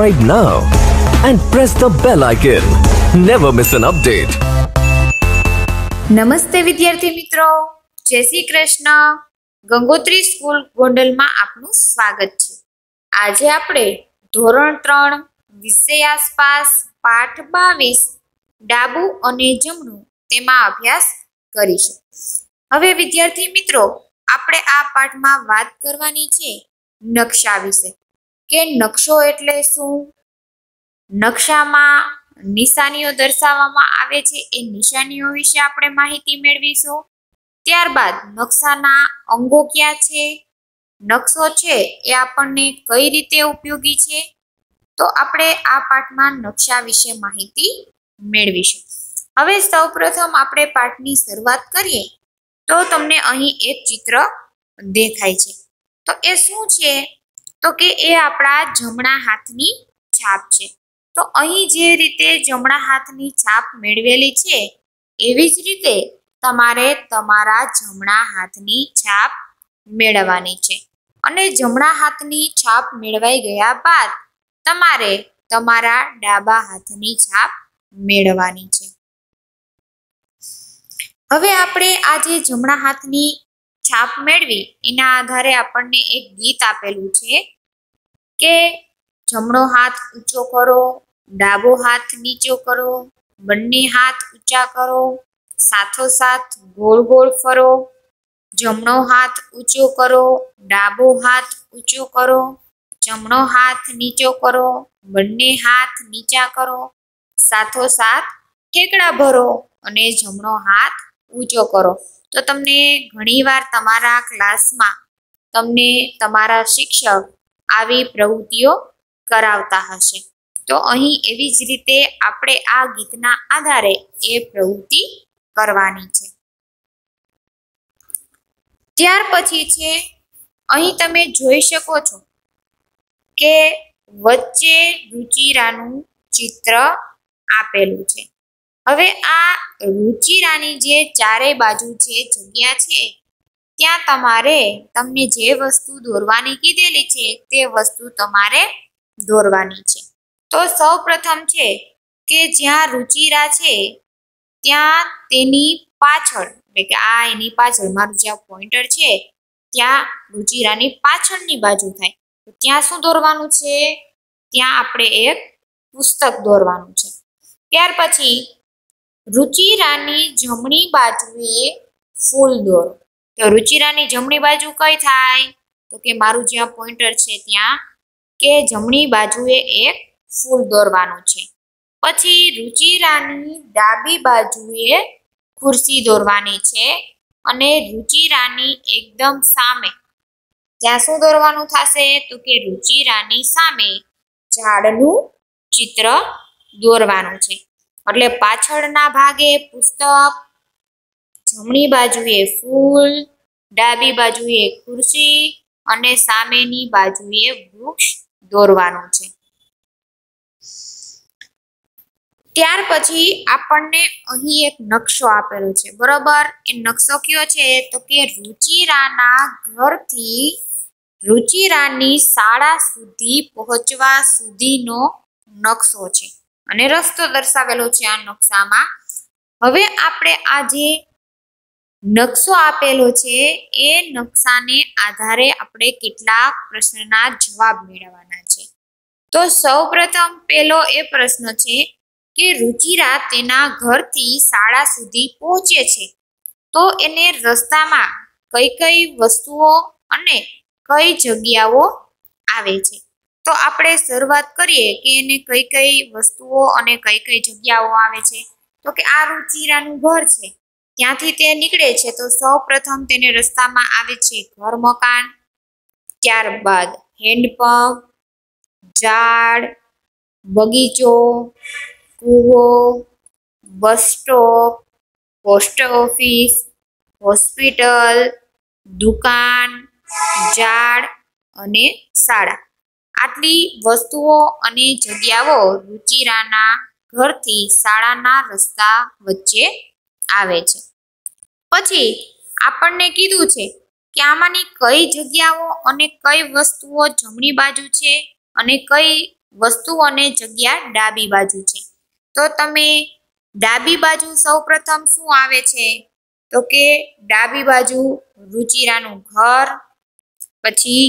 subscribe now and press the bell icon. Never miss an update. નમસ્તે વિદ્યાર્થી મિત્રો. જય શ્રી કૃષ્ણ. ગંગોત્રી સ્કૂલ ગોંડલમાં આપનું સ્વાગત છે. આજે આપણે ધોરણ ત્રણ, વિષય આસપાસ પાઠ બાવીસ, ડાબુ અને જમણું તેમાં અભ્યાસ કરીશું. હવે વિદ્યાર્થી મિત્રો, આપણે આ પાઠમાં વાત કરવાની છે નકશા વિશે. કે નકશો એટલે શું? નકશામાં નિશાનીઓ દર્શાવવામાં આવે છે, એ નિશાનીઓ વિશે આપણે માહિતી મેળવીશું. ત્યારબાદ નકશાના અંગો ક્યાં છે? નકશો છે એ આપણને કઈ રીતે ઉપયોગી છે? તો આપણે આ પાઠમાં નકશા વિશે માહિતી મેળવીશું. હવે સૌપ્રથમ આપણે પાઠની શરૂઆત કરીએ, તો તમને અહીં એક ચિત્ર દેખાય છે. તો એ શું છે? તો કે એ આપણા જમણા હાથની છાપ છે. તો અહીં જે રીતે જમણા હાથની છાપ મેળવેલી છે, એવી જ રીતે તમારે તમારા જમણા હાથની છાપ મેળવવાની છે. અને જમણા હાથની છાપ મેળવાઈ ગયા બાદ તમારે તમારા ડાબા હાથની છાપ મેળવવાની છે. હવે આપણે આ જે જમણા હાથની છાપ મેળવી એના આધારે આપણને એક ગીત આપેલું છે કે જમણો હાથ ઊંચો કરો, ડાબો હાથ નીચો કરો, બંને હાથ ઊંચા કરો સાથોસાથ ગોળ ગોળ ફરો, જમણો હાથ ઊંચો કરો, ડાબો હાથ ઊંચો કરો, જમણો હાથ નીચો કરો, બંને હાથ નીચા કરો સાથોસાથ ઠેકડા ભરો અને જમણો હાથ ઊંચો કરો. તો તમને ઘણીવાર તમારા ક્લાસમાં તમને તમારા શિક્ષક આવી પ્રવૃત્તિઓ કરાવતા હશે. તો અહીં એવી જ રીતે આપણે આ ગીતના આધારે એ પ્રવૃત્તિ કરવાની છે. ત્યાર પછી છે, અહીં તમે જોઈ શકો છો કે વચ્ચે રુચિરાનું ચિત્ર આપેલું છે. હવે આ રુચિરાની જે ચારે બાજુ જે જગ્યા છે, ત્યાં તમારે તમને જે વસ્તુ દોરવાની કીધેલી છે, તે વસ્તુ તમારે દોરવાની છે. તો સૌ પ્રથમ છે કે જ્યાં રુચિરા છે, ત્યાં તેની પાછળ, એટલે કે આ એની પાછળ મારું જ્યાં પોઈન્ટર છે, ત્યાં રુચિરાની પાછળની બાજુ થાય. તો ત્યાં શું દોરવાનું છે? ત્યાં આપણે એક પુસ્તક દોરવાનું છે. ત્યાર પછી રુચિરાની જમણી બાજુએ ફૂલ દોરો. તો રુચિરાની જમણી બાજુ કઈ થાય? તો કે મારું જ્યાં પોઈન્ટર છે ત્યાં કે જમણી બાજુએ એક ફૂલ દોરવાનું છે. પછી રુચિરાની ડાબી બાજુએ ખુરશી દોરવાની છે અને રુચિરાની એકદમ સામે. ત્યાં શું દોરવાનું થશે? તો કે રુચિરાની સામે ઝાડનું ચિત્ર દોરવાનું છે. એટલે પાછળના ભાગે પુસ્તક, જમણી બાજુએ ફૂલ, ડાબી બાજુએ ખુરશી અને સામેની બાજુએ વૃક્ષ દોરવાનું છે. ત્યાર પછી આપણને અહીં એક નકશો આપેલો છે. બરોબર? એ નકશો કયો છે? તો કે રુચિરાના ઘરથી રુચિરાની શાળા સુધી પહોંચવા સુધીનો નકશો છે. અને રસ્તો દર્શાવેલો છે આ નકશામાં. હવે આપણે આ જે નકશો આપેલો છે, એ નકશાને આધારે આપણે કેટલાક પ્રશ્નના જવાબ મેળવવાના છે. તો સૌપ્રથમ પહેલો એ પ્રશ્ન છે કે રુચિરા તેના ઘરથી શાળા સુધી પહોંચે છે. તો એને રસ્તામાં કઈ કઈ વસ્તુઓ અને કઈ જગ્યાઓ આવે છે? તો આપણે શરૂઆત કરીએ કે એને કઈ કઈ વસ્તુઓ અને કઈ કઈ જગ્યાઓ આવે છે. તો કે આ રુચિરાનું ઘર છે. ત્યાંથી તે નીકળે છે તો સૌ પ્રથમ તેને રસ્તામાં આવે છે ઘર મકાન, ત્યારબાદ હેન્ડપંપ, ઝાડ, બગીચો, કૂવો, bus stop, post office, hospital, દુકાન, ઝાડ અને શાળા. આટલી વસ્તુઓ અને જગ્યાઓ રુચિરાના ઘરથી શાળાના રસ્તા વચ્ચે આવે છે. પછી આપણને કીધું છે કે આમાંની કઈ જગ્યાઓ અને કઈ વસ્તુઓ જમણી બાજુ છે અને કઈ વસ્તુ અને જગ્યા ડાબી બાજુ છે. તો તમે ડાબી બાજુ સૌપ્રથમ શું આવે છે? તો કે ડાબી બાજુ રુચિરાનું ઘર, પછી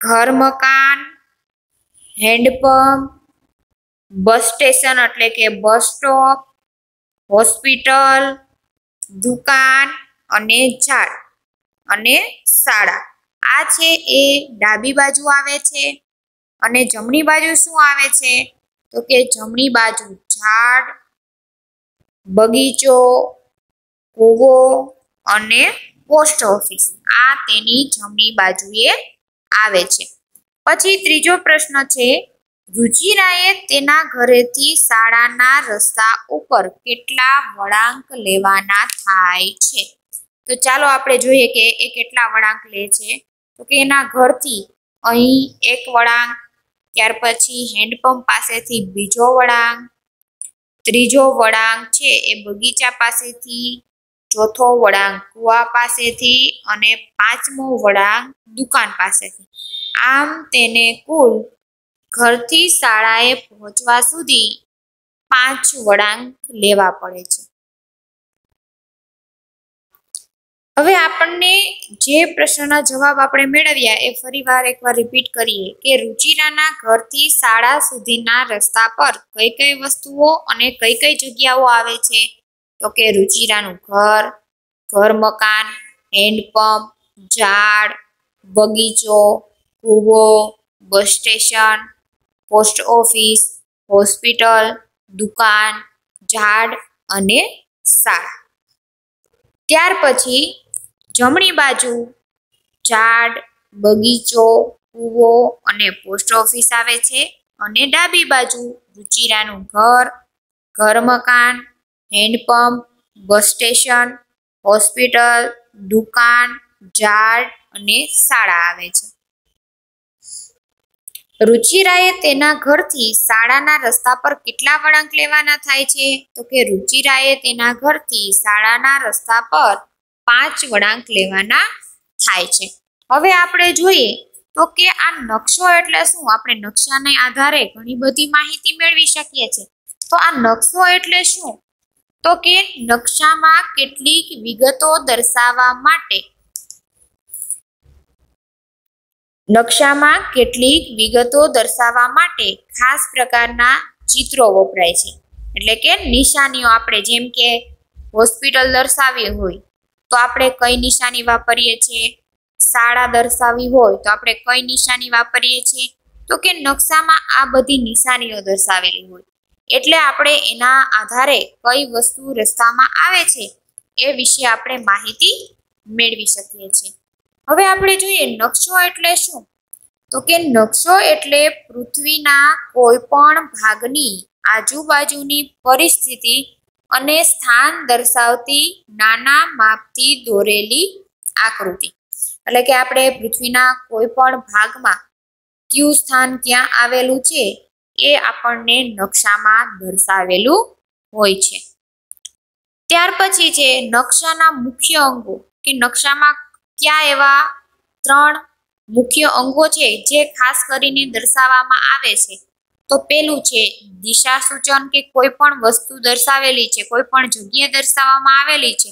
ઘર મકાન હેન્ડપંપ, બસ સ્ટેશન એટલે કે બસ સ્ટોપ, હોસ્પિટલ, દુકાન અને ઝાડ અને શાળા. આ છે એ ડાબી બાજુ આવે છે અને જમણી બાજુ શું આવે છે? તો કે જમણી બાજુ ઝાડ, બગીચો, કૂવો અને પોસ્ટ ઓફિસ. આ તેની જમણી બાજુએ આવે છે. પછી ત્રીજો પ્રશ્ન છે રુચિરાએ તેના ઘરેથી શાળાના રસ્તા ઉપર કેટલા વળાંક લેવાના થાય છે? તો ચાલો આપણે જોઈએ કે એ કેટલા વળાંક લે છે. તો કે એના ઘરથી અહીં એક વળાંક, ત્યાર પછી હેન્ડપંપ પાસેથી બીજો વળાંક, ત્રીજો વળાંક છે એ બગીચા પાસેથી, ચોથો વળાંક કુવા પાસેથી અને પાંચમો વળાંક દુકાન પાસેથી. આમ તેને કુલ ઘરથી શાળાએ પહોંચવા સુધી પાંચ વળાંક લેવા પડે છે. હવે આપણને જે પ્રશ્નના જવાબ આપણે મેળવ્યા એ ફરીવાર એકવાર રિપીટ કરીએ કે રુચિરાના ઘરથી શાળા સુધીના રસ્તા પર કઈ કઈ વસ્તુઓ અને કઈ કઈ જગ્યાઓ આવે છે? તો કે રુચિરાનું ઘર ઘર મકાન, હેન્ડપંપ, ઝાડ, બગીચો કૂવો bus station post office hospital દુકાન, ઝાડ અને શાળા. ત્યાર પછી જમણી બાજુ ઝાડ, બગીચો કૂવો અને પોસ્ટ ઓફિસ આવે છે અને ડાબી બાજુ રુચિરાનું ઘર ઘર મકાન, હેન્ડપંપ, બસ સ્ટેશન, હોસ્પિટલ, દુકાન, ઝાડ અને શાળા આવે છે. રુચિરાએ તેના ઘરથી શાળાના રસ્તા પર કેટલા વળાંક લેવાના થાય છે? તો કે રુચિરાએ તેના ઘરથી શાળાના રસ્તા પર પાંચ વળાંક લેવાના થાય છે. હવે આપણે જોઈએ તો કે આ નકશો એટલે શું? આપણે નકશાને આધારે ઘણી બધી માહિતી મેળવી શકીએ છીએ. તો આ નકશો એટલે શું? તો કે નકશામાં કેટલીક વિગતો દર્શાવવા માટે નકશામાં કેટલીક વિગતો દર્શાવવા માટે ખાસ પ્રકારના ચિત્રો વપરાય છે. એટલે કે નિશાનીઓ આપણે જેમ કે હોસ્પિટલ દર્શાવી હોય, તો આપણે કઈ નિશાની વાપરીએ છીએ? શાળા દર્શાવી હોય, તો આપણે કઈ નિશાની વાપરીએ છીએ? તો કે નકશામાં આ બધી નિશાનીઓ દર્શાવેલી હોય. એટલે આપણે એના આધારે કઈ વસ્તુ રસ્તામાં આવે છે, એ વિશે આપણે માહિતી મેળવી શકીએ છીએ. હવે આપણે જોઈએ નકશો એટલે શું? તો કે નકશો એટલે પૃથ્વીના કોઈ પણ ભાગની આજુબાજુની પરિસ્થિતિ અને સ્થાન દર્શાવતી નાના માપથી દોરેલી આકૃતિ. એટલે કે આપણે પૃથ્વીના કોઈ પણ ભાગમાં કયું સ્થાન ક્યાં આવેલું છે એ આપણને નકશામાં દર્શાવેલું હોય છે. ત્યાર પછી છે નકશાના મુખ્ય અંગો. કે નકશામાં કયા એવા ત્રણ મુખ્ય અંગો છે જે ખાસ કરીને દર્શાવવામાં આવે છે? તો પેલું છે દિશા સૂચન કે કોઈ પણ વસ્તુ દર્શાવેલી છે, કોઈ પણ જગ્યા દર્શાવવામાં આવેલી છે,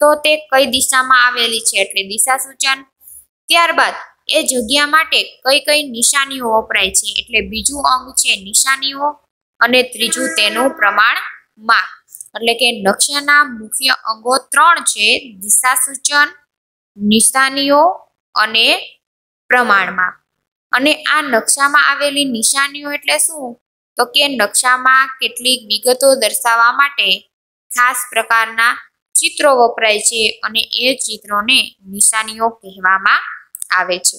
તો તે કઈ દિશામાં આવેલી છે? એટલે દિશા સૂચન ત્યારબાદ એ જગ્યા માટે કઈ કઈ નિશાનીઓ વપરાય છે? એટલે બીજું અંગ છે નિશાનીઓ અને ત્રીજું તેનું પ્રમાણ માપ. એટલે કે નકશાના મુખ્ય અંગો ત્રણ છે દિશા સૂચન નિશાનીઓ અને પ્રમાણમાં. અને આ નકશામાં આવેલી નિશાનીઓ એટલે શું? તો કે નકશામાં કેટલીક વિગતો દર્શાવવા માટે ખાસ પ્રકારના ચિત્રો વપરાય છે અને એ ચિત્રોને નિશાનીઓ કહેવામાં આવે છે.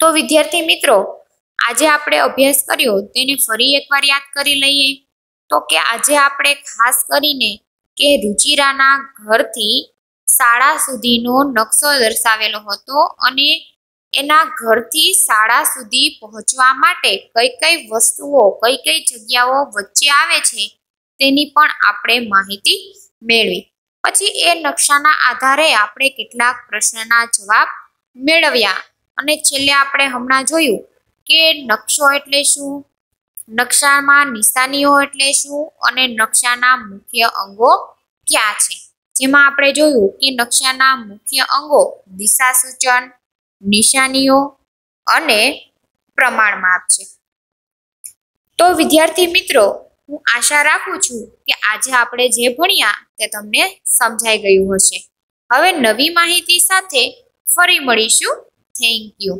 તો વિદ્યાર્થી મિત્રો, આજે આપણે અભ્યાસ કર્યો, તેને ફરી એકવાર યાદ કરી લઈએ. તો કે આજે આપણે ખાસ કરીને કે રુચિરાના ઘરથી શાળા સુધીનો નકશો દર્શાવેલો હતો અને એના ઘરથી શાળા સુધી પહોંચવા માટે કઈ કઈ વસ્તુઓ કઈ કઈ જગ્યાઓ વચ્ચે આવે છે તેની પણ આપણે માહિતી મેળવી. પછી એ નકશાના આધારે આપણે કેટલાક પ્રશ્નના જવાબ મેળવ્યા અને છેલ્લે આપણે હમણાં જોયું કે નકશો એટલે શું, નકશામાં નિશાનીઓ એટલે શું અને નકશાના મુખ્ય અંગો ક્યાં છે. જેમાં આપણે જોયું કે નકશાના મુખ્ય અંગો દિશા સૂચન નિશાનીઓ અને પ્રમાણ માપ છે. તો વિદ્યાર્થી મિત્રો, હું આશા રાખું છું કે આજે આપણે જે ભણ્યા તે તમને સમજાઈ ગયું હશે. હવે નવી માહિતી સાથે ફરી મળીશું. Thank you